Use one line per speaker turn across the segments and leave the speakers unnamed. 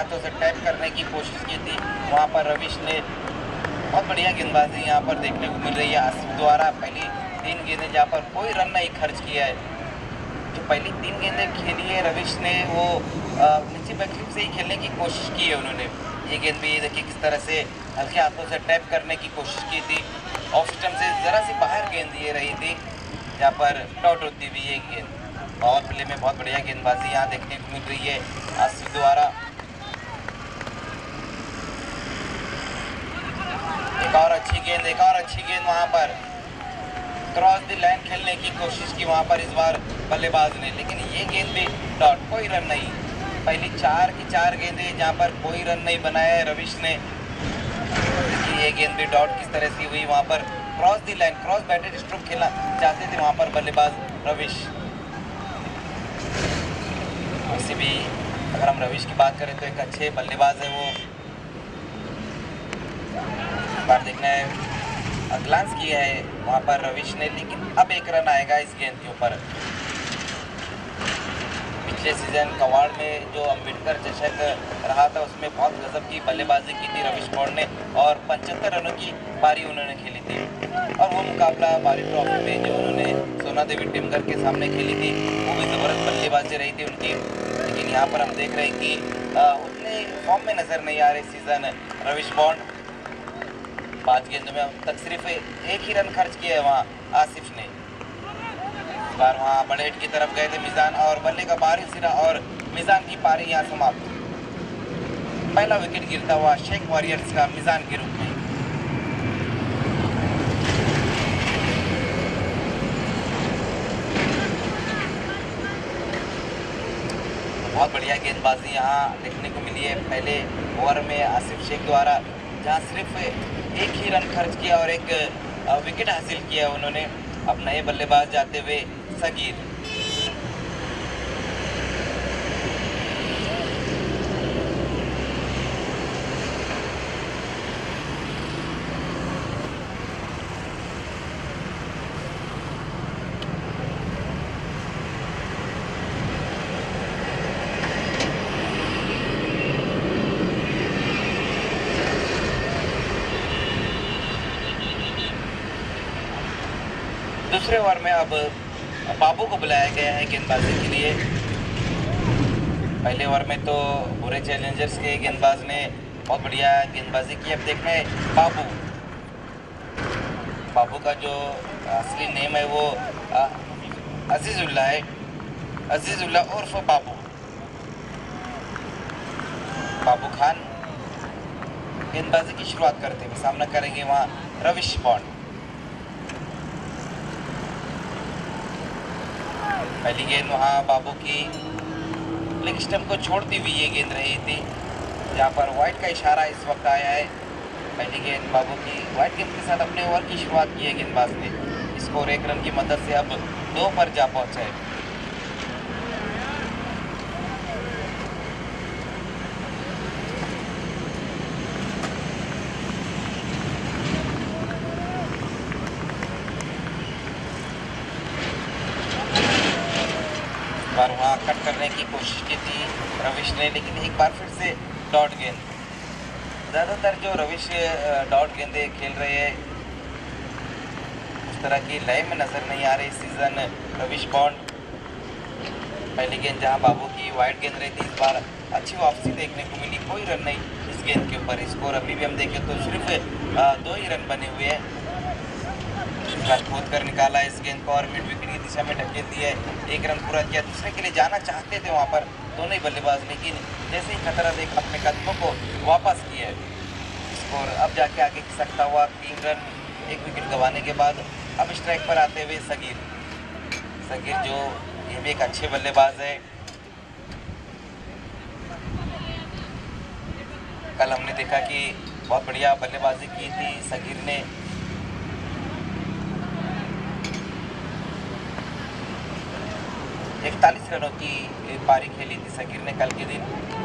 हाथों से टैप करने की कोशिश की थी। वहाँ पर रविश ने बहुत बढ़िया गेंदबाजी यहाँ पर देखने को मिल रही है। आसिफ द्वारा पहली तीन गेंदें जहाँ पर कोई रन नहीं खर्च किया है। जो पहली तीन गेंदें खेली है, रविश ने, वो बैकस्लिप से ही खेलने की कोशिश की है उन्होंने। ये गेंद भी देखिए, किस तरह से हल्के हाथों से टैप करने की कोशिश की थी। ऑफ़ स्टम्प से ज़रा सी बाहर गेंद ये रही थी, जहाँ पर डॉट होती हुई ये गेंद। पावर प्ले में बहुत बढ़िया गेंदबाजी यहाँ देखने को मिल रही है। आसिफ द्वारा एक और अच्छी गेंद, एक और अच्छी गेंद वहाँ पर। क्रॉस द लाइन खेलने की कोशिश की वहाँ पर इस बार बल्लेबाज ने, लेकिन ये गेंद भी डॉट कोई रन नहीं। पहली चार की चार गेंदें जहाँ पर कोई रन नहीं बनाया है रविश ने। ये गेंद भी डॉट किस तरह से हुई वहाँ पर। Cross the line cross batted stroke खेलना चाहते थे वहाँ पर बल्लेबाज रविश। वैसे भी अगर हम रविश की बात करें तो एक अच्छे बल्लेबाज है वो। बार देखना है। ग्लांस किया है वहाँ पर रविश ने, लेकिन अब एक रन आएगा इस गेंद के ऊपर पिछले सीज़न कवाड़ में जो अंबेडकर चषक रहा था, उसमें बहुत गजब की बल्लेबाजी की थी रविश पौड़ ने, और पचहत्तर रनों की पारी उन्होंने खेली थी। और वो मुकाबला बारी ट्रॉफी में जो उन्होंने सोना देवी टिमगर के सामने खेली थी, वो भी ज़बरदस्त बल्लेबाजी रही थी उनकी। लेकिन यहाँ पर हम देख रहे हैं कि उतने फॉर्म में नज़र नहीं आ रहे सीज़न रविश बॉन्ड पाँच गेंदों में अब तक सिर्फ़ एक ही रन खर्च किया है वहाँ आसिफ ने। इस बार वहाँ बड़े हिट की तरफ़ गए थे मिजान और बल्ले का बाहरी सिरा और मिजान की पारी यहाँ समाप्त। पहला विकेट गिरता हुआ शेख वॉरियर्स का मिजान के रूप में। बहुत बढ़िया गेंदबाजी यहाँ देखने को मिली है। पहले ओवर में आसिफ शेख द्वारा, जहाँ सिर्फ़ एक ही रन खर्च किया और एक विकेट हासिल किया। उन्होंने अब नए बल्लेबाज जाते हुए सगीर। दूसरे ओवर में अब बाबू को बुलाया गया है गेंदबाजी के लिए। पहले ओवर में तो बुरे चैलेंजर्स के गेंदबाज ने बहुत बढ़िया गेंदबाजी की। अब देखना बाबू। बाबू का जो असली नेम है वो अजीज़ुल्ला है। अजीज़ुल्ला उर्फ़ बाबू। बाबू खान गेंदबाजी की शुरुआत करते हुए सामना करेंगे वहाँ रविश बॉन्ड पहली गेंद वहाँ बाबू की लेग स्टम्प को छोड़ती हुई ये गेंद रही थी। जहाँ पर वाइट का इशारा इस वक्त आया है। पहली गेंद बाबू की, वाइट गेंद के साथ अपने ओवर की शुरुआत की है गेंदबाज ने। स्कोर एक रन की मदद से अब दो पर जा पहुँचा है बार वहाँ कट करने की कोशिश की थी रविश ने, लेकिन एक बार फिर से डॉट गेंद। ज़्यादातर जो रविश डॉट गेंदे खेल रहे हैं, उस तरह की लय में नज़र नहीं आ रही सीज़न रविश बॉन्ड पहली गेंद जहाँ बाबू की वाइट गेंद रही थी, इस बार अच्छी वापसी देखने को मिली, कोई रन नहीं इस गेंद के ऊपर। स्कोर अभी भी हम देखें तो सिर्फ़ दो ही रन बने हुए हैं। खोद कर निकाला इस गेंद को और मिड विकेट की दिशा में ढकेल दिया है। एक रन पूरा किया, दूसरे के लिए जाना चाहते थे वहाँ पर। दोनों ही बल्लेबाज, लेकिन जैसे ही खतरा देख अपने कदमों को वापस है स्कोर अब जाके आगे सकता हुआ, तीन रन, एक विकेट गंवाने के बाद, अब स्ट्राइक पर आते हुए सगीर। सगीर जो, ये भी एक अच्छे बल्लेबाज है। कल हमने देखा कि बहुत बढ़िया बल्लेबाजी की थी सगीर ने। इकतालीस रनों की पारी खेली थी सकीर ने कल के दिन।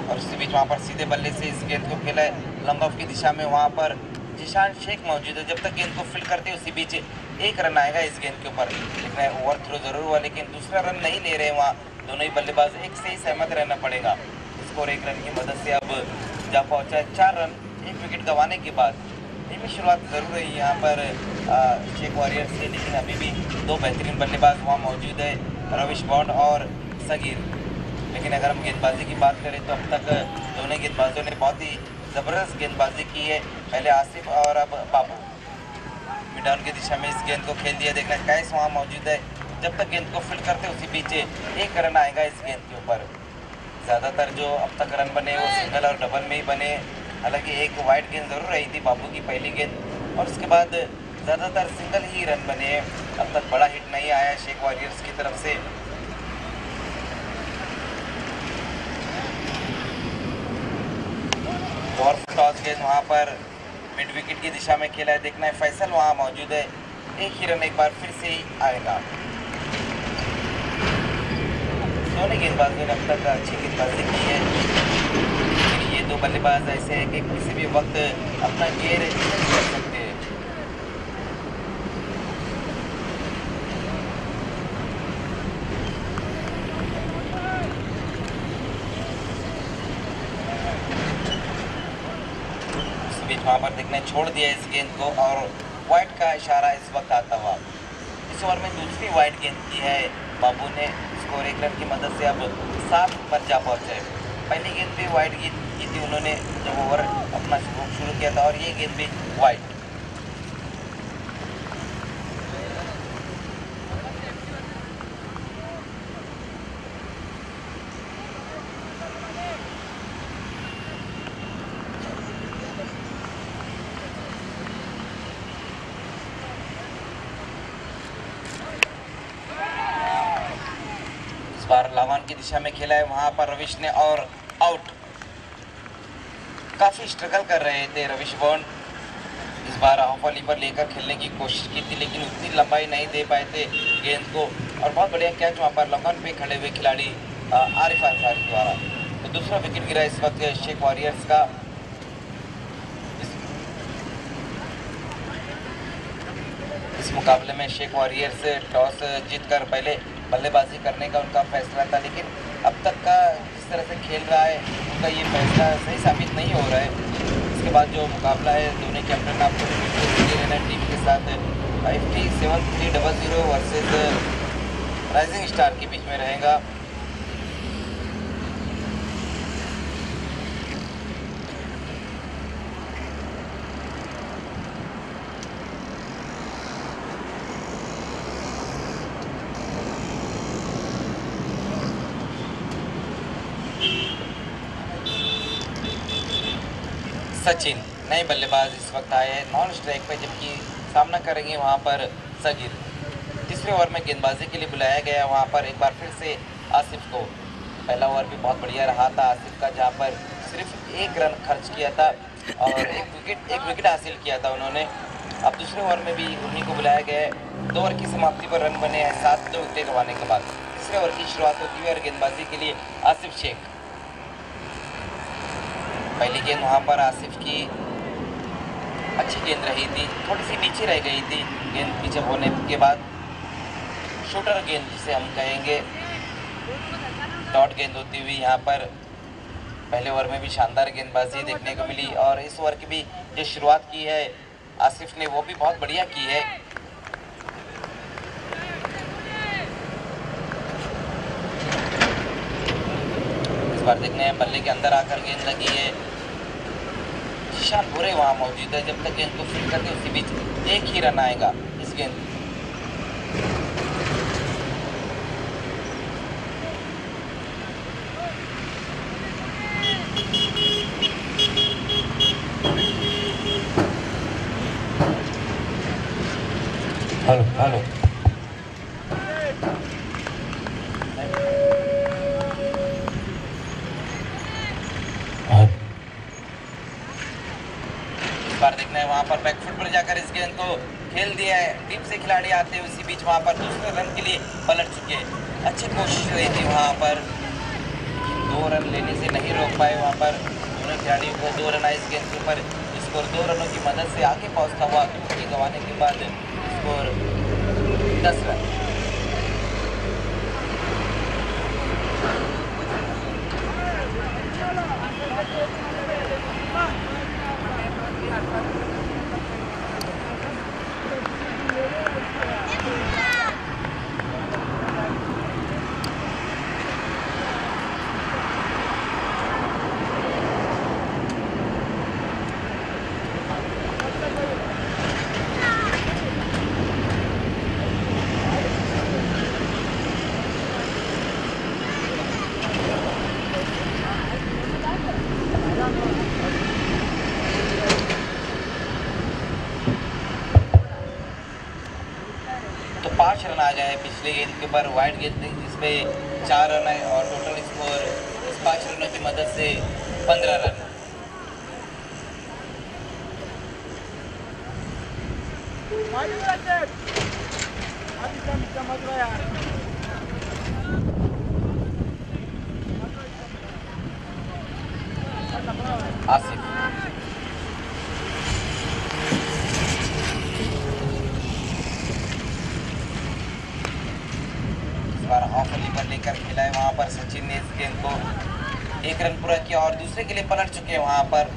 और इसी बीच वहाँ पर सीधे बल्ले से इस गेंद को खेला लंग ऑफ़ की दिशा में वहाँ पर जिशान शेख मौजूद है। जब तक गेंद को फिल करते उसी बीच एक रन आएगा इस गेंद के ऊपर। लेकिन ओवर थ्रो ज़रूर हुआ, लेकिन दूसरा रन नहीं ले रहे वहाँ। दोनों ही बल्लेबाज एक से ही सहमत रहना पड़ेगा। स्कोर एक रन की मदद से अब जा पहुँचा है। चार रन, एक विकेट गंवाने के बाद धीमी शुरुआत ज़रूर रही यहाँ पर शेख वॉरियर्स से, लेकिन अभी भी दो बेहतरीन बल्लेबाज वहाँ मौजूद है। रविश बॉन्ड और सगीर। लेकिन अगर हम गेंदबाजी की बात करें तो अब तक दोनों गेंदबाजों ने बहुत ही ज़बरदस्त गेंदबाजी की है। पहले आसिफ और अब बाबू। मिडाउन की दिशा में इस गेंद को खेल दिया। देखना कैस वहाँ मौजूद है। जब तक गेंद को फ़ील्ड करते उसी बीच एक रन आएगा इस गेंद के ऊपर। ज़्यादातर जो अब तक रन बने, वो सिंगल और डबल में ही बने। हालाँकि एक वाइट गेंद ज़रूर रही थी बाबू की पहली गेंद। और उसके बाद ज़्यादातर सिंगल ही रन बने। अब तक बड़ा हिट नहीं आया शेख वॉरियर्स की तरफ़ से। और टॉस गेंद वहाँ पर मिड विकेट की दिशा में खेला है। देखना है, फैसल वहाँ मौजूद है। एक ही रन एक बार फिर से ही आएगा। दोनों गेंदबाजों ने अब तक अच्छी गेंदबाजी की है। ये दो बल्लेबाज ऐसे हैं कि किसी भी वक्त अपना गेयर कर सकते हैं इस बीच वहाँ पर देखने छोड़ दिया इस गेंद को और वाइट का इशारा इस वक्त आता हुआ। इस ओवर में दूसरी वाइट गेंद की है। बाबू ने स्कोर एक रन की मदद से अब सात पर जा पहुँचे। पहली गेंद भी वाइट गेंद की थी उन्होंने, जब ओवर अपना शुरू किया था और ये गेंद भी वाइट इस बार लावान की दिशा में खेला है, वहाँ पर रविश ने और आउट काफ़ी स्ट्रगल कर रहे थे रविश बॉन्ड इस बार ऑफ़ वाली पर लेकर खेलने की कोशिश की थी, लेकिन उतनी लंबाई नहीं दे पाए थे गेंद को। और बहुत बढ़िया कैच वहाँ पर लॉकन पे खड़े हुए खिलाड़ी आरिफ अंसारी द्वारा। तो दूसरा विकेट गिरा इस वक्त शेख वॉरियर्स का। इस मुकाबले में शेख वॉरियर्स टॉस जीतकर पहले बल्लेबाजी करने का उनका फैसला था लेकिन अब तक का जिस तरह से खेल रहा उनका ये फैसला सही साबित नहीं हो रहा है। इसके बाद जो मुकाबला है दोनों कैप्टन आपको टीम के साथ five three seven three double zero versus rising star के बीच में रहेगा सचिन नए बल्लेबाज इस वक्त आए हैं। नॉन स्ट्राइक पर जबकि सामना करेंगे वहाँ पर सगीर। तीसरे ओवर में गेंदबाजी के लिए बुलाया गया। वहाँ पर एक बार फिर से आसिफ को पहला ओवर भी बहुत बढ़िया रहा था। आसिफ का जहाँ पर सिर्फ़ एक रन खर्च किया था और एक विकेट एक विकेट हासिल किया था उन्होंने। अब दूसरे ओवर में भी उन्हीं को बुलाया गया है। दो ओवर की समाप्ति पर रन बने हैं। सात दो विकेट गंवाने के बाद तीसरे ओवर की शुरुआत होती है और गेंदबाजी के लिए आसिफ शेख। पहली गेंद वहाँ पर आसिफ की अच्छी गेंद रही थी थोड़ी सी नीचे रह गई थी। गेंद पीछे होने के बाद शूटर गेंद जिसे हम कहेंगे, डॉट गेंद होती हुई यहाँ पर पहले ओवर में भी शानदार गेंदबाजी देखने को मिली और इस ओवर की भी जो शुरुआत की है, आसिफ ने वो भी बहुत बढ़िया की है। इस बार देखने हैं बल्ले के अंदर आकर गेंद लगी है। ईशान बुरे वहाँ मौजूद है। जब तक गेंद को फील करते उसी बीच एक ही रन आएगा इस गेंद हेलो हेलो इस बार देखना है वहाँ पर बैकफुट पर जाकर इस गेंद को खेल दिया है टीम से खिलाड़ी आते हैं उसी बीच वहाँ पर दूसरे रन के लिए पलट चुके हैं अच्छी कोशिश रही थी वहाँ पर दो रन लेने से नहीं रोक पाए वहाँ पर दोनों खिलाड़ियों को दो रन आए इस गेंद के ऊपर स्कोर दो रनों की मदद से आगे पहुँचता हुआ विकेट गंवाने के बाद स्कोर दस रन पाँच रन आ गए हैं पिछले गेंद के ऊपर वाइड गेंद जिसमें चार रन है और टोटल स्कोर इस पाँच रनों की मदद से पंद्रह रन आसिफ इस बार ऑफ़ अली पर लेकर खेला है वहाँ पर सचिन ने इस गेंद को एक रन पूरा किया और दूसरे के लिए पलट चुके हैं वहाँ पर।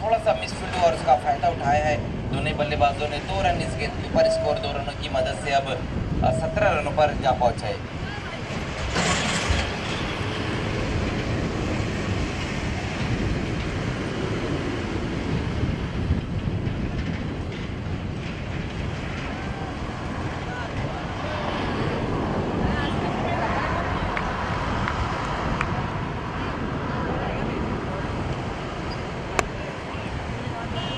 थोड़ा सा मिसफील्ड और उसका फ़ायदा उठाया है। दोनों बल्लेबाजों ने दो रन इस गेंद के ऊपर स्कोर दो रनों की मदद से अब सत्रह रनों पर जा पहुँचा।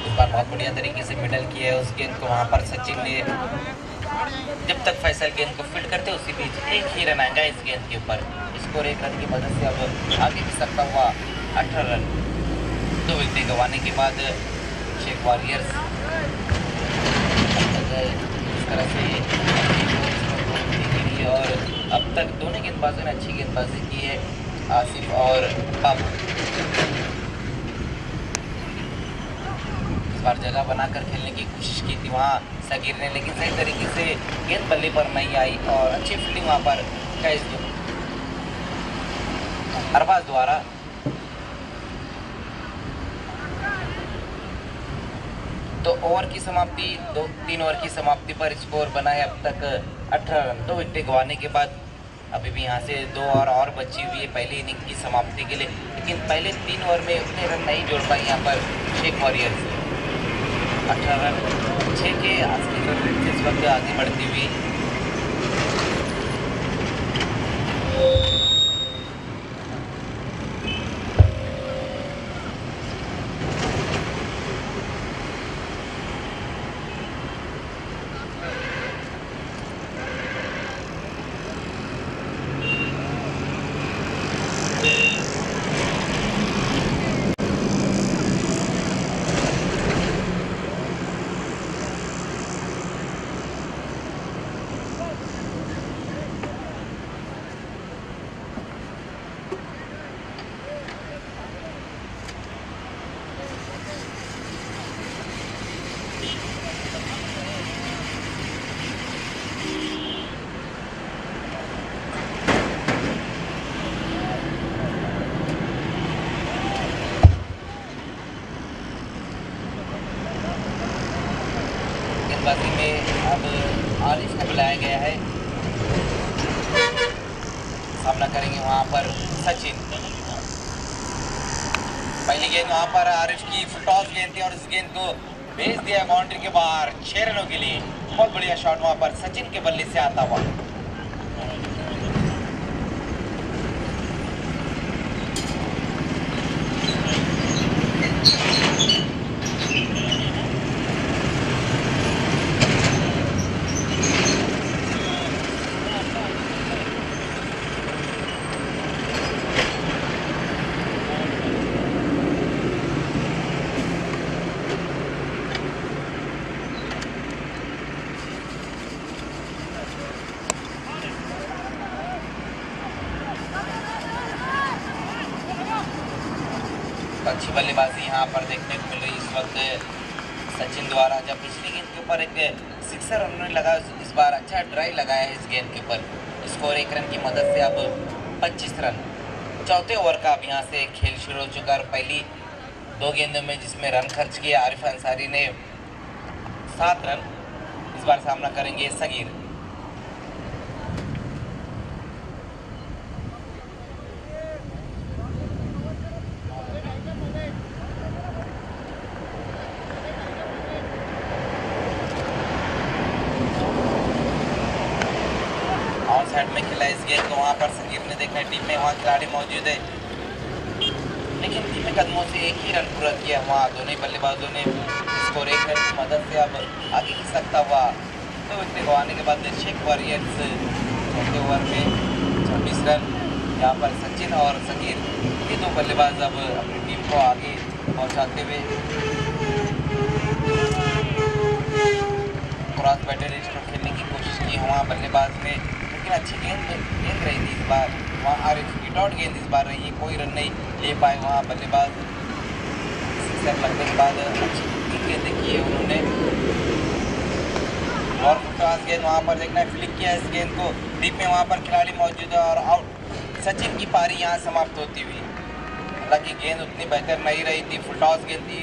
इस बार बहुत बढ़िया तरीके से मिडल किया है उस गेंद को वहाँ पर सचिन ने जब तक फैसल गेंद को फिट करते, उसी बीच एक ही रन आएगा इस गेंद के ऊपर। स्कोर एक रन की मदद से अब आगे भी सकता हुआ अठारह रन। दो विकेट गंवाने के बाद शेख वॉरियर्स इस तरह से और अब तक दोनों गेंदबाजों ने अच्छी गेंदबाजी की है, आसिफ और बाबू इस बार जगह बनाकर खेलने की कोशिश की थी, वहाँ सगीर ने लेकिन सही तरीके से गेंद बल्ले पर नहीं आई और अच्छी फील्डिंग वहाँ पर कैच दी अरबाज द्वारा तो ओवर की समाप्ति, दो, तीन ओवर की समाप्ति पर स्कोर बना है अब तक अठारह रन, दो विकेट गंवाने के बाद अभी भी यहाँ से दो ओवर और बची हुई है पहली इनिंग की समाप्ति के लिए। लेकिन पहले तीन ओवर में उतने रन नहीं जोड़ पाए यहाँ पर शेख वॉरियर्स अठारह रन छः के आज के रन इस वक्त आगे बढ़ती हुई गेंदबाजी में अब आरिफ को बुलाया गया है सामना करेंगे वहाँ पर सचिन पहली गेंद वहाँ पर आरिफ की टॉस और इस गेंद को भेज दिया बाउंड्री के बाहर। छह रनों के लिए बहुत बढ़िया शॉट वहाँ पर सचिन के बल्ले से आता हुआ अच्छी बल्लेबाजी यहाँ पर देखने को मिल रही है इस वक्त सचिन द्वारा जब पिछली गेंद के ऊपर एक सिक्सर उन्होंने लगा इस बार अच्छा ड्राई लगाया है इस गेंद के ऊपर। स्कोर एक रन की मदद से अब 25 रन चौथे ओवर का अब यहाँ से खेल शुरू हो चुका है और पहली दो गेंदों में जिसमें रन खर्च किया, आरिफ अंसारी ने सात रन इस बार सामना करेंगे सगीर ऑन साइड में खेला इस गेंद को वहाँ पर सगीर ने देखा है टीम में वहाँ खिलाड़ी मौजूद है लेकिन धीमे कदमों से एक ही रन पूरा किया वहाँ दोनों ही बल्लेबाजों ने स्कोर एक रन की मदद से अब आगे की सकता हुआ दो विकेट गंवाने के बाद शेख वॉरियर्स चौथे ओवर में छब्बीस रन यहाँ पर सचिन और सकीर ये दो बल्लेबाज अब अपनी टीम को आगे पहुँचाते हुए क्रॉस बैटर स्ट्रोक खेलने की कोशिश की वहाँ बल्लेबाज ने लेकिन अच्छी गेंद गेंद रही थी इस बार वहाँ आरिफ की डॉट गेंद इस बार रही है कोई रन नहीं ले पाए वहाँ बल्लेबाज सिक्सर लगने के बाद अच्छी गेंदें की है उन्होंने और फुटपास गेंद वहाँ पर देखना है। फ्लिक किया इस गेंद को। डीप में वहाँ पर खिलाड़ी मौजूद है और आउट सचिन की पारी यहाँ समाप्त होती हुई। हालाँकि गेंद उतनी बेहतर नहीं रही थी। फुल टॉस गेंद थी,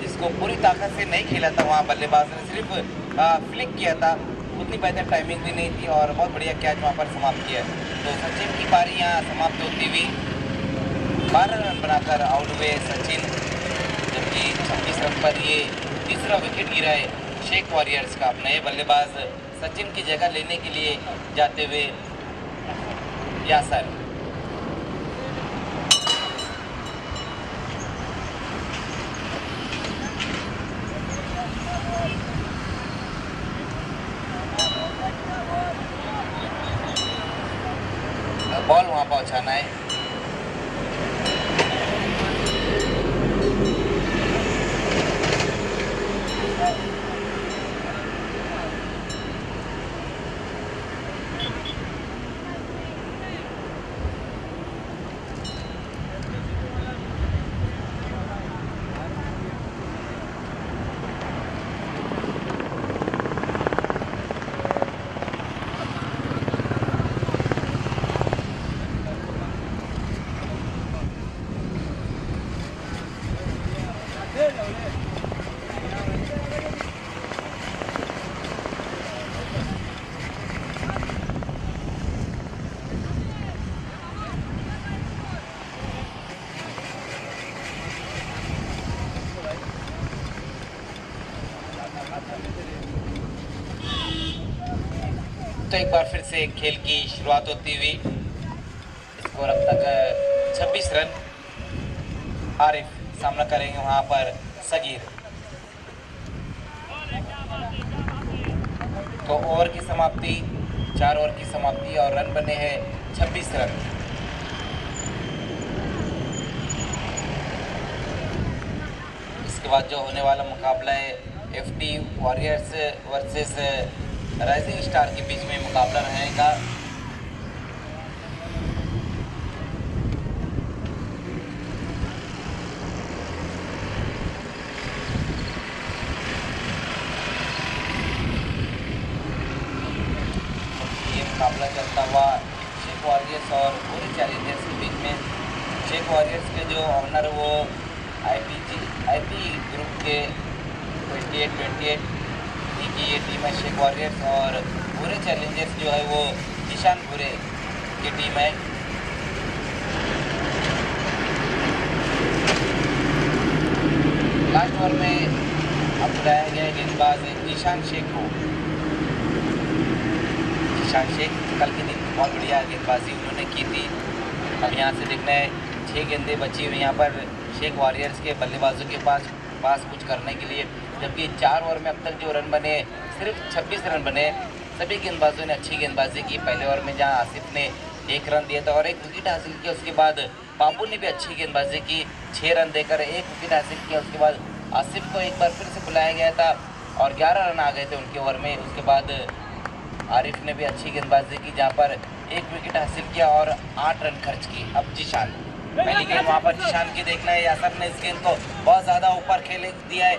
जिसको पूरी ताकत से नहीं खेला था वहाँ बल्लेबाज ने। सिर्फ़ फ्लिक किया था। उतनी बेहतर टाइमिंग भी नहीं थी और बहुत बढ़िया कैच वहाँ पर समाप्त किया तो सचिन की पारी यहाँ समाप्त होती हुई। बारह रन बनाकर आउट हुए सचिन, जबकि छब्बीस रन पर ये तीसरा विकेट गिरा है। शेख वॉरियर्स का नए बल्लेबाज सचिन की जगह लेने के लिए जाते हुए यासर बॉल वहाँ पहुँचाना है तो एक बार फिर से खेल की शुरुआत होती हुई। स्कोर अब तक 26 रन आरिफ सामना करेंगे वहाँ पर सगीर। तो ओवर की समाप्ति, चार ओवर की समाप्ति और रन बने हैं 26 रन। इसके बाद जो होने वाला मुकाबला है, F T warriors versus rising star के बीच में मुकाबला रहेगा। मुकाबला चलता हुआ शेख वॉरियर्स और पूरे चैलेंजर्स के बीच में। शेख वॉरियर्स के जो ऑनर वो I P G I P group के ट्वेंटी एट ट्वेंटी एट की ये टीम है शेख वॉरियर्स और पूरे चैलेंजर्स जो है वो ईशान पूरे की टीम है। लास्ट ओवर में अब बुलाया गया गेंदबाज ईशान शेख को। ईशान शेख कल के दिन बहुत बढ़िया गेंदबाजी उन्होंने की थी। अब यहाँ से देखना है छः गेंदें बची हुई यहाँ पर। शेख वॉरियर्स के बल्लेबाजों के पास पास कुछ करने के लिए जबकि चार ओवर में अब तक जो रन बने, सिर्फ़ 26 रन बने, सभी गेंदबाजों ने अच्छी गेंदबाजी की। पहले ओवर में जहाँ आसिफ ने एक रन दिया था और एक विकेट हासिल किया उसके बाद बाबू ने भी अच्छी गेंदबाजी की छः रन देकर एक विकेट हासिल किया, उसके बाद आसिफ को एक बार फिर से बुलाया गया था और ग्यारह रन आ गए थे उनके ओवर में। उसके बाद आरिफ ने भी अच्छी गेंदबाजी की, जहाँ पर एक विकेट हासिल किया और आठ रन खर्च की अब जिशान। पहली गेंद वहाँ पर निशान की देखना है, यासर ने इस गेंद को बहुत ज़्यादा ऊपर खेल, दिया है।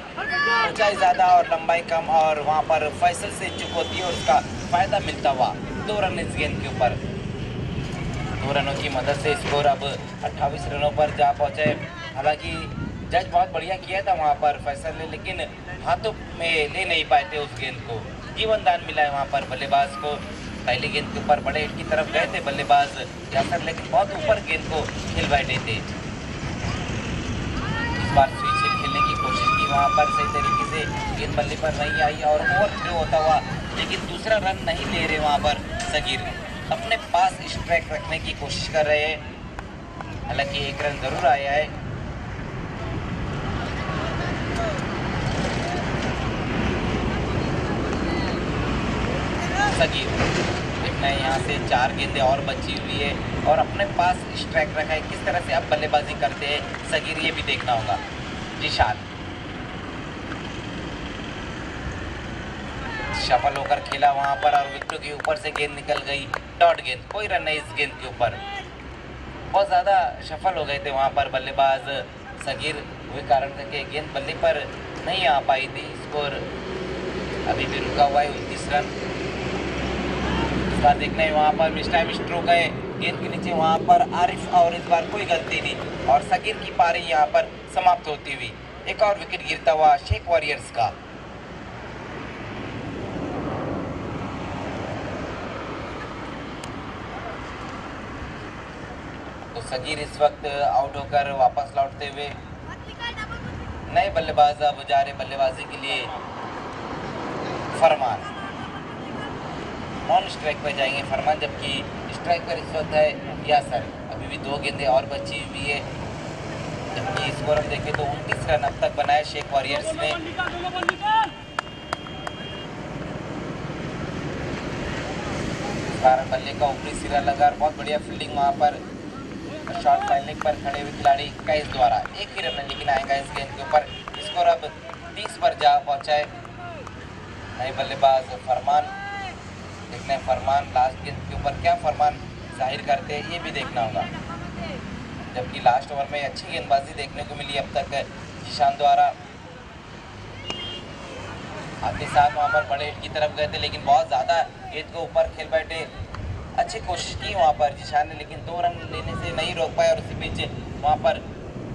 ऊंचाई ज़्यादा और लंबाई कम और वहाँ पर फैसल से चुक होती है और उसका फ़ायदा मिलता हुआ दो रन इस गेंद के ऊपर। दो रनों की मदद से स्कोर अब 28 रनों पर जा पहुँचे हालाँकि जज बहुत बढ़िया किया था वहाँ पर फैसल ने, लेकिन हाथों में ले नहीं पाए थे उस गेंद को। जीवन दान मिला है वहाँ पर बल्लेबाज को। पहली गेंद के ऊपर बड़े हिट की तरफ़ गए थे बल्लेबाज यासर लेकिन बहुत ऊपर गेंद को खेल बैठे थे। इस बार स्विच हिल खेलने की कोशिश की, वहाँ पर सही तरीके से गेंद बल्ले पर नहीं आई और ओवर थ्रो होता हुआ, लेकिन दूसरा रन नहीं ले रहे वहाँ पर सगीर। अपने पास स्ट्राइक रखने की कोशिश कर रहे हैं। हालाँकि एक रन ज़रूर आया है। देखना है यहाँ से चार गेंदें और बची हुई है और अपने पास स्ट्राइक रखा है। किस तरह से आप बल्लेबाजी करते हैं, सगीर, ये भी देखना होगा। जिशान सफल होकर खेला वहाँ पर और विकेटों के ऊपर से गेंद निकल गई। डॉट गेंद, कोई रन नहीं इस गेंद के ऊपर। बहुत ज़्यादा सफल हो गए थे वहाँ पर बल्लेबाज। सगीर हुए कारण करके गेंद बल्ले पर नहीं आ पाई थी। स्कोर अभी भी रुका हुआ है, उनतीस रन। बार देखना है, वहाँ पर मिस टाइम स्ट्रोक है, गेंद के नीचे, वहाँ पर आरिफ और इस बार कोई गलती नहीं, और सगीर की पारी यहाँ पर समाप्त होती हुई, एक और विकेट गिरता हुआ शेख वॉरियर्स का। तो सगीर इस वक्त आउट होकर वापस लौटते हुए नए बल्लेबाज अब जा रहे बल्लेबाजी के लिए फरमान। नॉन स्ट्राइक पर जाएँगे। फरमान जबकि स्ट्राइक पर इस वक्त है या सर, अभी भी दो गेंदें और बची हुई है। जबकि स्कोर हम देखें तो उनतीस रन अब तक बनाए शेख वॉरियर्स ने। कारण बल्ले का ऊपरी सिरा लगा बहुत बढ़िया फील्डिंग वहाँ पर। शॉट लाइनिंग पर खड़े हुए खिलाड़ी कैस द्वारा एक ही रन लेकिन आएगा इस गेंद के ऊपर। स्कोर अब तीस पर जा पहुँचा है। नए बल्लेबाज फरमान देखने फरमान लास्ट के ऊपर क्या फरमान ज़ाहिर करते हैं, ये भी देखना होगा। जबकि लास्ट ओवर में अच्छी गेंदबाजी देखने को मिली अब तक, जीशान द्वारा। आपके साथ वहाँ पर बड़े की तरफ़ गए थे, लेकिन बहुत ज़्यादा गेंद को ऊपर खेल बैठे। अच्छी कोशिश की वहाँ पर जिशान ने, लेकिन दो रन लेने से नहीं रोक पाए और उसी बीच वहाँ पर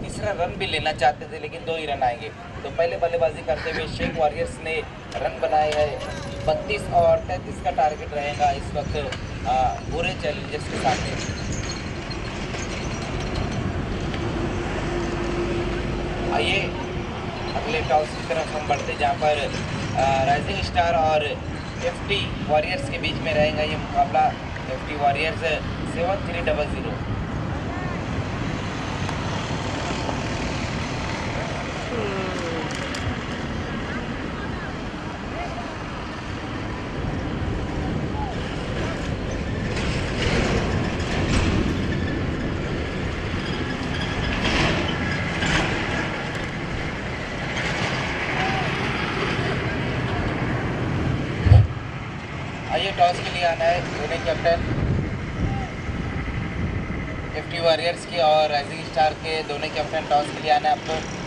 तीसरा रन भी लेना चाहते थे, लेकिन दो ही रन आएँगे। तो पहले बल्लेबाजी करते हुए शेख वॉरियर्स ने रन बनाए हैं। बत्तीस और तैंतीस का टारगेट रहेगा इस वक्त बुरे चैलेंजेस के सामने आइए, अगले टॉस की तरफ़ हम बढ़ते जहाँ पर राइजिंग स्टार और एफ़ टी वॉरियर्स के बीच में रहेगा ये मुकाबला। F T warriors seven three double zero आइए टॉस के लिए आना है दोनों कैप्टन फिफ्टी वॉरियर्स की और राइजिंग दोनों कैप्टन टॉस के लिए आना है। आपको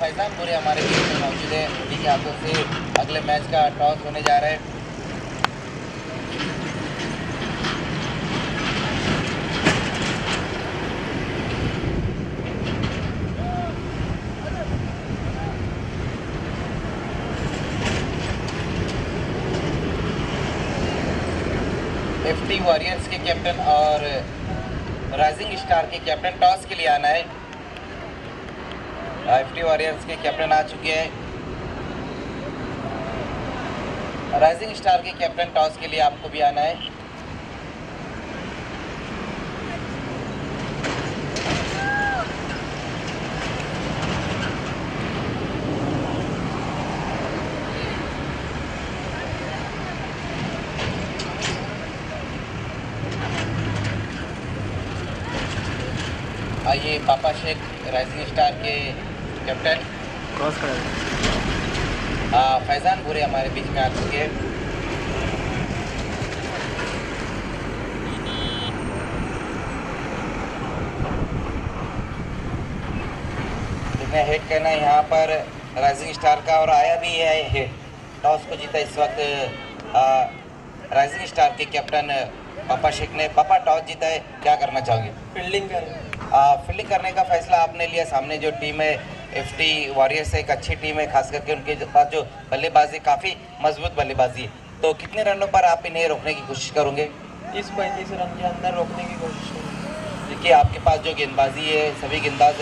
फैजान पूरे हमारे बीच में मौजूद है। उन्हीं के हाथों से अगले मैच का टॉस होने जा रहा है। एफ़ टी वॉरियर्स के कैप्टन और राइजिंग स्टार के कैप्टन टॉस के लिए आना है। एफ़ वॉरियर्स के कैप्टन आ चुके हैं। राइजिंग स्टार के कैप्टन टॉस के लिए आपको भी आना है आइए पापा शेख राइजिंग स्टार के कैप्टन
क्रॉस करें
फैजान बुरे हमारे बीच में आ चुके हैं। हेड करना है यहाँ पर राइजिंग स्टार का और आया भी है हेड टॉस को जीता इस वक्त राइजिंग स्टार के कैप्टन पापा शेख ने। पापा टॉस जीता है क्या करना चाहोगे?
फील्डिंग करें
फील्डिंग करने का फैसला आपने लिया। सामने जो टीम है एफ़ टी वॉरियर्स एक अच्छी टीम है खास करके उनके पास जो बल्लेबाजी काफ़ी मज़बूत बल्लेबाजी है। तो कितने रनों पर आप इन्हें रोकने की कोशिश करोगे?
तीस पैंतीस रन के अंदर रोकने की कोशिश करूँगी।
देखिए आपके पास जो गेंदबाजी है सभी गेंदबाज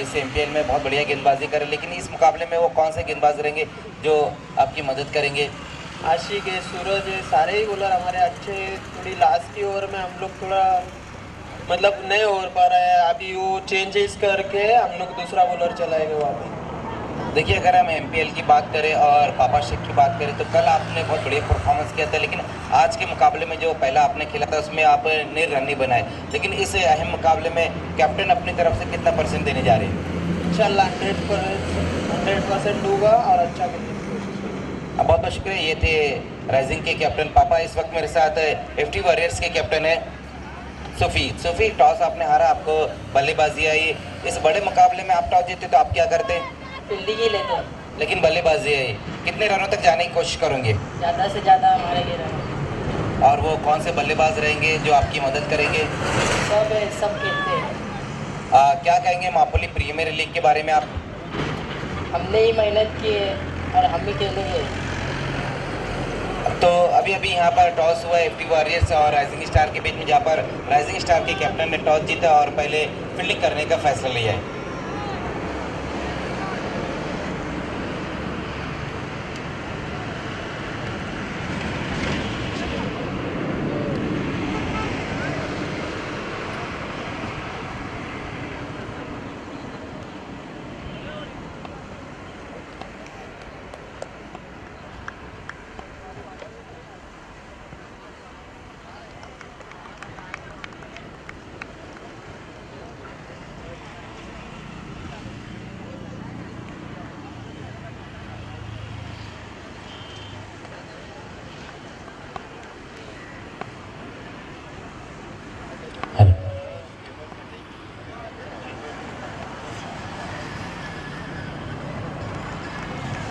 इस एम में बहुत बढ़िया गेंदबाजी करें लेकिन इस मुकाबले में वो कौन से गेंदबाज रहेंगे जो आपकी मदद करेंगे?
आशिक है सूरज है सारे ही बॉलर हमारे अच्छे थोड़ी लास्ट की ओवर में हम लोग थोड़ा मतलब नहीं हो पा रहा है। अभी वो चेंजेस करके हम लोग दूसरा बॉलर चलाएँगे वहाँ पे।
देखिए अगर हम एमपीएल की बात करें और पापा शेख की बात करें तो कल आपने बहुत बढ़िया परफॉर्मेंस किया था लेकिन आज के मुकाबले में जो पहला आपने खेला था उसमें आपने रन नहीं बनाए। लेकिन इस अहम मुकाबले में कैप्टन अपनी तरफ़ से कितना परसेंट देने जा रहे हैं?
इंशाल्लाह हंड्रेड हंड्रेड परसेंट दूँगा और अच्छा करने की
बहुत बहुत शुक्रिया ये थे राइजिंग के कैप्टन पापा। इस वक्त मेरे साथ एफ़ टी वॉरियर्स के कैप्टन है। सुफी सुफी टॉस आपने हारा आपको बल्लेबाजी आई। इस बड़े मुकाबले में आप टॉस जीते तो आप क्या करते?
फील्डिंग ही लेते
लेकिन बल्लेबाजी आई। कितने रनों तक जाने की कोशिश करोगे?
ज़्यादा से ज़्यादा हमारे लिए रन।
और वो कौन से बल्लेबाज रहेंगे जो आपकी मदद करेंगे?
सब सब खेलते हैं।
आ, क्या कहेंगे मापोली प्रीमियर लीग के बारे में आप?
हमने ही मेहनत की है और हम ही खेलेंगे।
तो अभी अभी यहाँ पर टॉस हुआ एफ़ वॉरियर्स और राइजिंग स्टार के बीच में, जहाँ पर राइजिंग स्टार के कैप्टन ने टॉस जीता और पहले फील्डिंग करने का फैसला लिया है।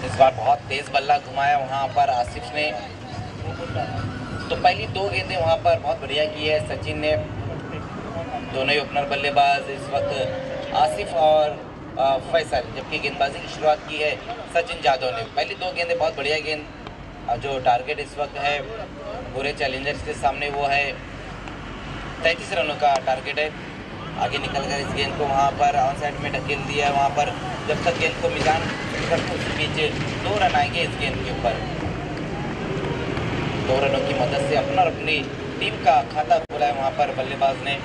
इस बार बहुत तेज बल्ला घुमाया वहाँ पर आसिफ ने। तो पहली दो गेंदें वहाँ पर बहुत बढ़िया की है। सचिन ने दोनों ही ओपनर बल्लेबाज इस वक्त आसिफ और फैसल, जबकि गेंदबाजी की शुरुआत की है सचिन जादव ने। पहली दो गेंदें बहुत बढ़िया गेंद जो टारगेट इस वक्त है पूरे चैलेंजर्स के सामने वो है। तैंतीस रनों का टारगेट है। आगे निकल कर इस गेंद को वहाँ पर ऑन साइड में ढकेल दिया। वहाँ पर जब तक गेंद को मिजान उसके पीछे दो रन आएँगे इस गेंद के ऊपर। दो रनों की मदद से अपना और अपनी टीम का खाता खोला है। वहाँ पर बल्लेबाज ने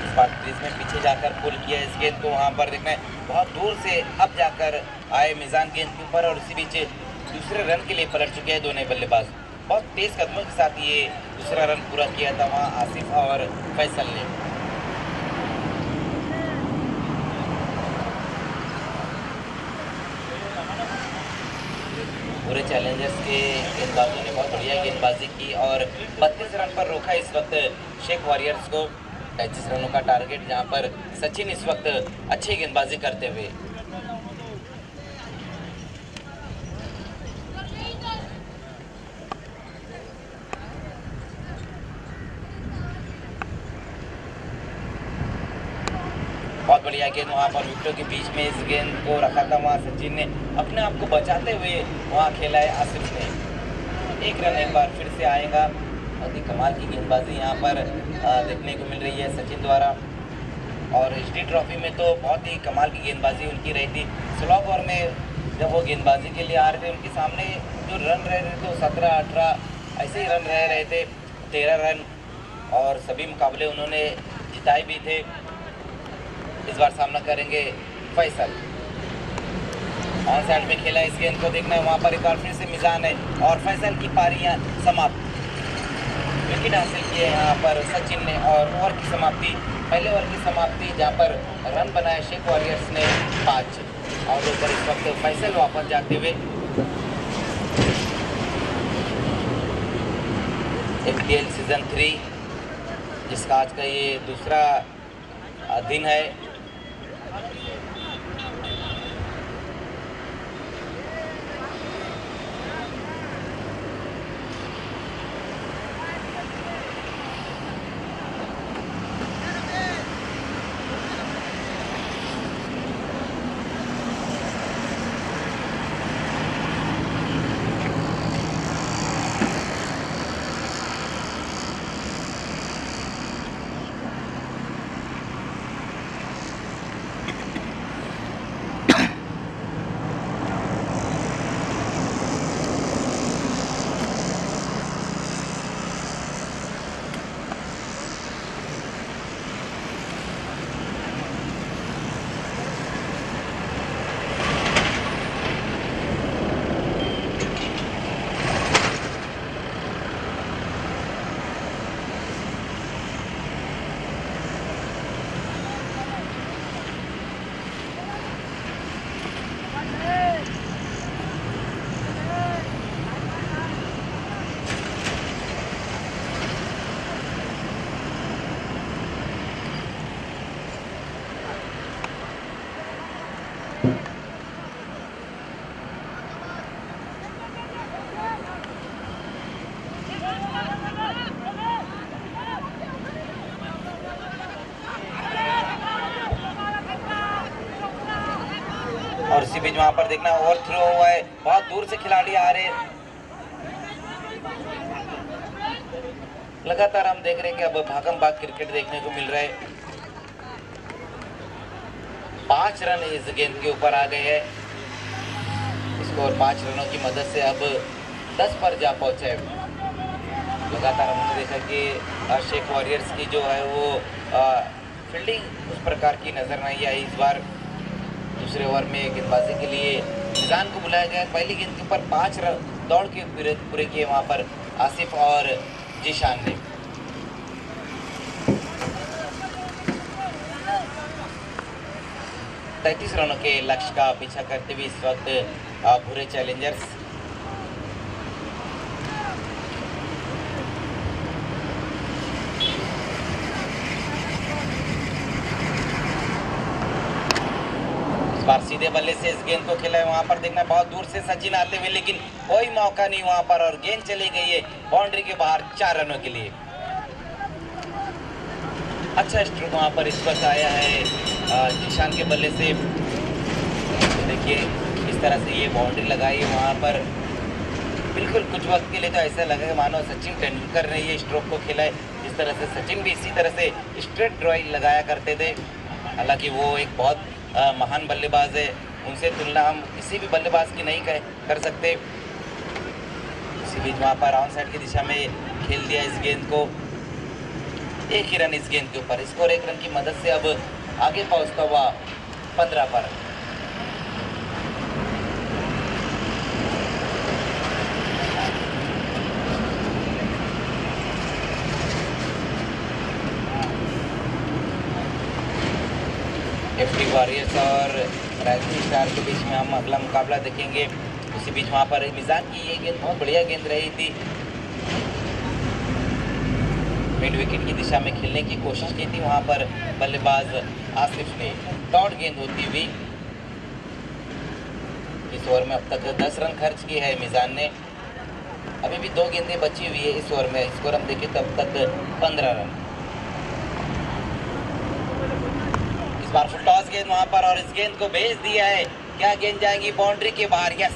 इस बार क्रीज में पीछे जाकर पुल किया इस गेंद को वहाँ पर देखना है। बहुत दूर से अब जाकर आए मिजान गेंद के ऊपर और इसी बीच दूसरे रन के लिए पलट चुके हैं दोनों बल्लेबाज। बहुत तेज कदमों के साथ ये दूसरा रन पूरा किया था वहाँ आसिफ और फैसल ने। पूरे चैलेंजर्स के गेंदबाजों ने बहुत बढ़िया गेंदबाजी की और 32 रन पर रोका इस वक्त शेख वॉरियर्स को। पैंतीस रनों का टारगेट जहाँ पर सचिन इस वक्त अच्छी गेंदबाजी करते हुए। बहुत बढ़िया गेंद वहाँ पर विकेटों के बीच में इस गेंद को रखा था वहाँ सचिन ने। अपने आप को बचाते हुए वहाँ खेला है आसिफ ने। एक रन एक बार फिर से आएगा। ही कमाल की गेंदबाजी यहाँ पर देखने को मिल रही है सचिन द्वारा। और एचडी ट्रॉफी में तो बहुत ही कमाल की गेंदबाजी उनकी रही थी। सोलह ओवर में जब वो गेंदबाजी के लिए आ रहे थे, उनके सामने जो रन रह रहे थे, वो सत्रह, अठारह, ऐसे ही रन रह रहे थे, तेरह रन और सभी मुकाबले उन्होंने जिताए भी थे। इस बार सामना करेंगे फैसल। ऑन साइड में खेला इस गेंद को, देखना है, वहाँ पर एक बार फिर से मिजान है, और फैसल की पारियाँ समाप्त। विकेट हासिल किए यहाँ पर सचिन ने और ओवर की समाप्ति, पहले ओवर की समाप्ति, जहाँ पर रन बनाए शेख वॉरियर्स ने पाँच। और ऊपर इस वक्त फैसल वापस जाते हुए एफ़ सीज़न थ्री, जिसका आज का ये दूसरा दिन है। इसी बीच वहाँ पर देखना ओवर थ्रो हुआ है। बहुत दूर से खिलाड़ी आ रहे लगातार हम देख रहे हैं कि अब भागम भाग क्रिकेट देखने को मिल रहा है। पाँच रन इस गेंद के ऊपर आ गए हैं। स्कोर पाँच रनों की मदद से अब दस पर जा पहुँचे लगातार हमने देखा कि शेख वॉरियर्स की जो है वो फील्डिंग उस प्रकार की नज़र नहीं आई। इस बार दूसरे ओवर में गेंदबाजी के लिए निजान को बुलाया गया। पहली गेंद के ऊपर पाँच रन दौड़ के पूरे किए वहाँ पर आसिफ और जीशान ने। तैतीस रनों के लक्ष्य का पीछा करते हुए इस वक्त भूरे चैलेंजर्स इस बल्ले से इस गेंद को खेला है, वहाँ पर देखना बहुत दूर से सचिन आते हुए, लेकिन कोई मौका नहीं वहाँ पर और गेंद चली गई है बाउंड्री के बाहर चार रनों के लिए। अच्छा स्ट्रोक वहाँ पर इस वक्त आया है निशान के बल्ले से। तो देखिए, इस तरह से ये बाउंड्री लगाई है वहाँ पर। बिल्कुल कुछ वक्त के लिए तो ऐसा लगेगा मानो सचिन तेंदुलकर ने ये स्ट्रोक को खेला है, जिस तरह से सचिन भी इसी तरह से स्ट्रेट ड्राइव लगाया करते थे। हालाँकि वो एक बहुत महान बल्लेबाज है। उनसे तुलना हम किसी भी बल्लेबाज की नहीं कर, सकते। इसी बीच वहाँ पर राउंड साइड की दिशा में खेल दिया इस गेंद को। एक ही रन इस गेंद के ऊपर। स्कोर एक रन की मदद से अब आगे पहुँचता हुआ पंद्रह पर। एफटी वॉरियर्स और राजनीति स्टार के बीच में हम अगला मुकाबला देखेंगे। उसी बीच वहाँ पर मिजान की ये गेंद बहुत बढ़िया गेंद रही थी। मिड विकेट की दिशा में खेलने की कोशिश की थी वहाँ पर बल्लेबाज आसिफ ने। डॉट गेंद होती हुई। इस ओवर में अब तक 10 रन खर्च किए हैं मिजान ने। अभी भी दो गेंदें बची हुई है इस ओवर में। स्कोर हम देखें तब तक 15 रन। बार फुल टॉस गेंद वहाँ पर और इस गेंद को भेज दिया है। क्या गेंद जाएँगी बाउंड्री के बाहर? यस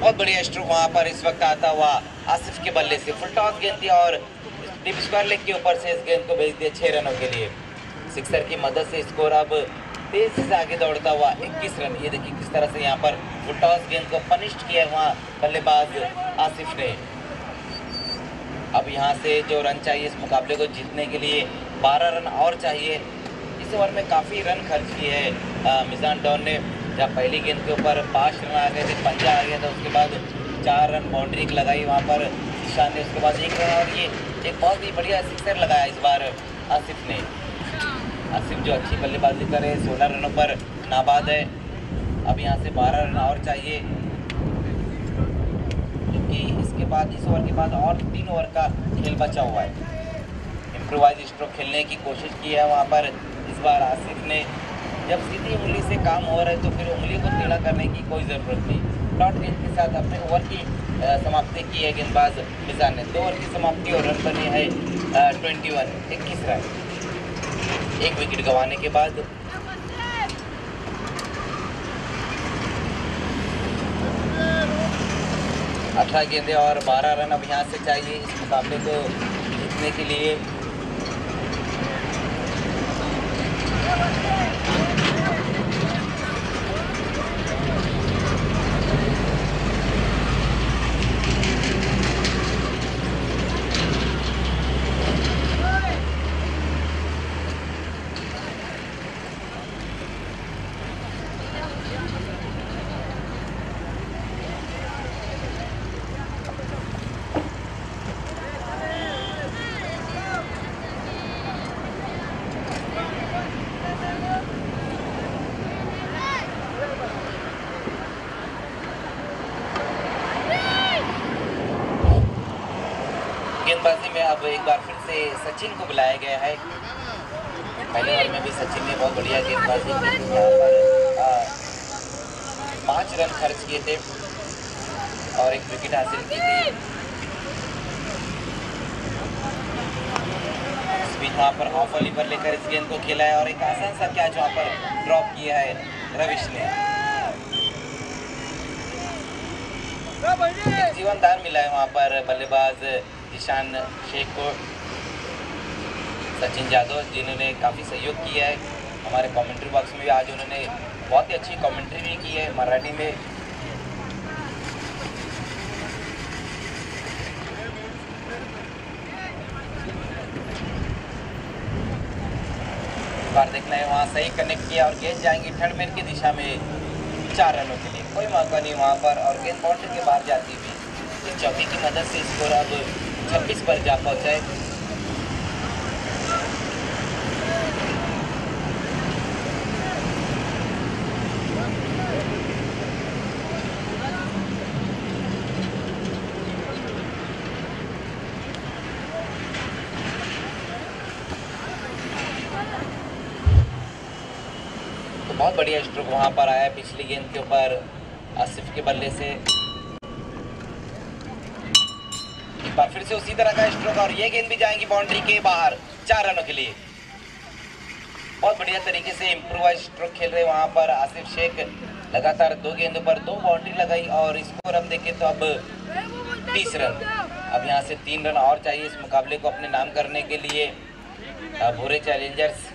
बहुत बढ़िया स्ट्रोक वहाँ पर इस वक्त आता हुआ आसिफ के बल्ले से। फुल टॉस गेंद थी और डीप स्क्वायर लेग के ऊपर से इस गेंद को भेज दिया छह रनों के लिए। सिक्सर की मदद से स्कोर अब तेज़ी से आगे दौड़ता हुआ 21 रन। ये देखिए किस तरह से यहाँ पर फुल टॉस गेंद को पनिश्ड किया वहाँ बल्लेबाज आसिफ ने। अब यहाँ से जो रन चाहिए इस मुकाबले को जीतने के लिए 12 रन और चाहिए। इस ओवर में काफ़ी रन खर्च किए हैं। मिजान डॉन ने जब पहली गेंद के ऊपर पाँच रन आ गए थे, पंजा आ गया था, उसके बाद चार रन बाउंड्री लगाई वहाँ पर ईशान ने, उसके बाद एक रन और ये एक बहुत ही बढ़िया सिक्सर लगाया इस बार आसिफ ने। आसिफ जो अच्छी बल्लेबाजी करे सोलह रनों पर नाबाद है। अब यहाँ से बारह रन और चाहिए। क्योंकि इसके बाद, इस ओवर के बाद और तीन ओवर का खेल बचा हुआ है। इम्प्रोवाइज स्ट्रोक खेलने की कोशिश की है वहाँ पर। बार आसिफ ने जब सीधी उंगली से काम हो रहा है तो फिर उंगली को टेढ़ा करने की कोई ज़रूरत नहीं। डॉट गेंद के साथ अपने ओवर की समाप्ति की है, गेंदबाज मिजान ने। दो ओवर की समाप्ति और रन बने हैं ट्वेंटी वन इक्कीस रन। एक विकेट गंवाने के बाद। अठारह गेंदे और बारह रन अब यहाँ से चाहिए इस मुकाबले को जीतने के लिए। अब एक बार फिर से सचिन को बुलाया गया है। पहले ओवर में भी सचिन ने बहुत बढ़िया गेंदबाजी की थी। यहाँ पर पाँच रन खर्च किए थे और एक विकेट हासिल की थी। इस वहाँ पर ऑफ़ वाली पर लेकर इस गेंद को खेला है और एक आसान सा कैच वहाँ पर ड्रॉप किया है रविश ने। जीवनदार मिला है वहाँ पर बल्लेबाज ईशान शेख को। सचिन यादव जिन्होंने काफ़ी सहयोग किया है। हमारे कमेंट्री बॉक्स में भी आज उन्होंने बहुत ही अच्छी कमेंट्री भी की है मराठी में। बार देखना है वहाँ सही कनेक्ट किया और गेंद जाएँगी थर्ड मैन की दिशा में। चार रनों के लिए कोई मौका नहीं वहाँ पर और गेंद बाउंड्री के बाहर जाती हुई। चौकी की मदद से स्कोर अब छब्बीस पर जा पहुँचा। तो बहुत बढ़िया स्ट्रोक वहाँ पर आया पिछली गेंद के ऊपर, आसिफ के बल्ले से एक बार फिर से उसी तरह का स्ट्रोक और ये गेंद भी जाएँगी बाउंड्री के बाहर, चार रनों के लिए। बहुत बढ़िया तरीके से इम्प्रोवाइज स्ट्रोक खेल रहे वहाँ पर आसिफ शेख। लगातार दो गेंदों पर दो बाउंड्री लगाई और स्कोर हम देखें तो अब तीस रन। अब यहाँ से तीन रन और चाहिए इस मुकाबले को अपने नाम करने के लिए। भूरे चैलेंजर्स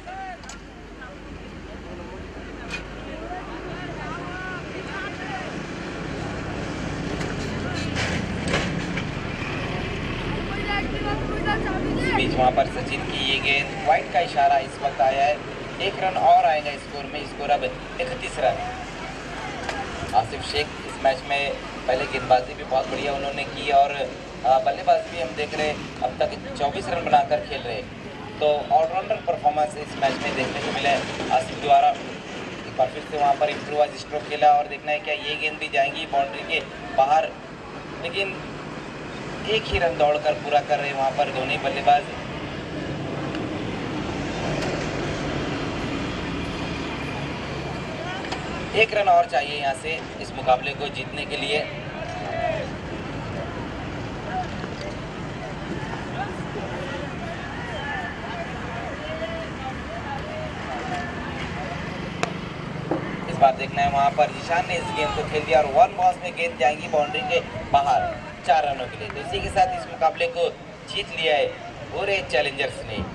इस बीच वहाँ पर सचिन की ये गेंद वाइट का इशारा इस वक्त आया है। एक रन और आएगा स्कोर में। स्कोर अब इकतीस रन। आसिफ शेख इस मैच में पहले गेंदबाजी भी बहुत बढ़िया उन्होंने की और बल्लेबाजी भी हम देख रहे अब तक 24 रन बनाकर खेल रहे तो ऑलराउंडर परफॉर्मेंस इस मैच में देखने को मिला है। आसिफ द्वारा बार फिर से वहाँ पर इम्प्रोवाइज स्ट्रोक खेला और देखना है क्या ये गेंद भी जाएँगी बाउंड्री के बाहर। लेकिन एक ही रन दौड़कर पूरा कर रहे वहाँ पर दोनों बल्लेबाज। एक रन और चाहिए यहाँ से इस मुकाबले को जीतने के लिए। इस बार देखना है वहाँ पर ईशान ने इस गेंद को खेल दिया और वन बॉस में गेंद जाएँगी बाउंड्री के बाहर चार रनों के लिए। तो इसी के साथ इस मुकाबले को जीत लिया है पूरे चैलेंजर्स ने।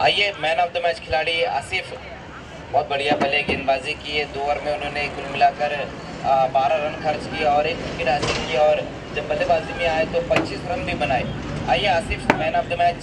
आइए मैन ऑफ़ द मैच खिलाड़ी आसिफ, बहुत बढ़िया पहले गेंदबाजी की है। दो ओवर में उन्होंने कुल मिलाकर बारह रन खर्च किए और एक विकेट हासिल किया और जब बल्लेबाजी में आए तो 25 रन भी बनाए। आइए, Asif man of the match